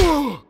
Ugh!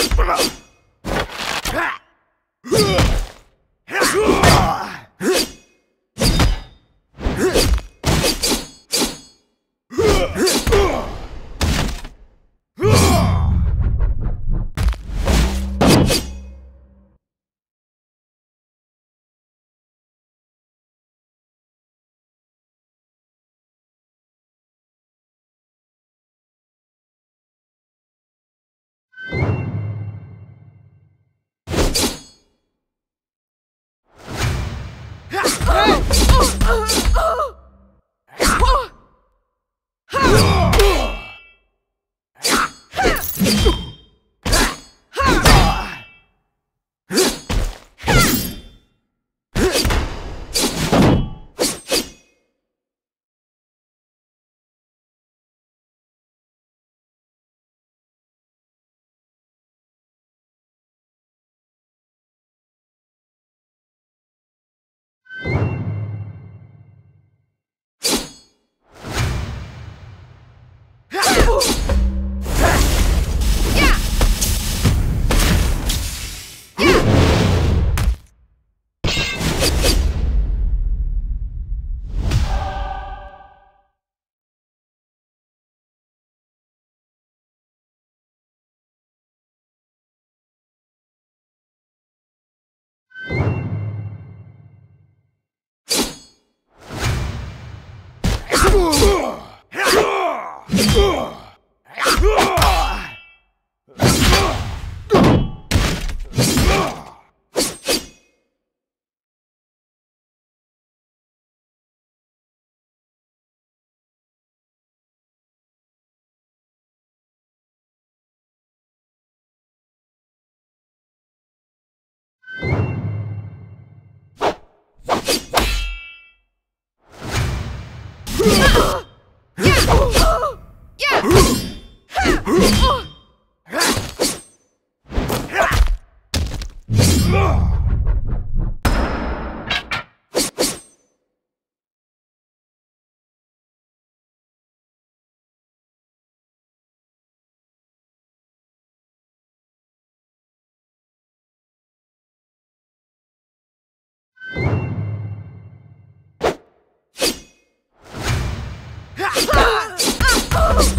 Oh, Oh!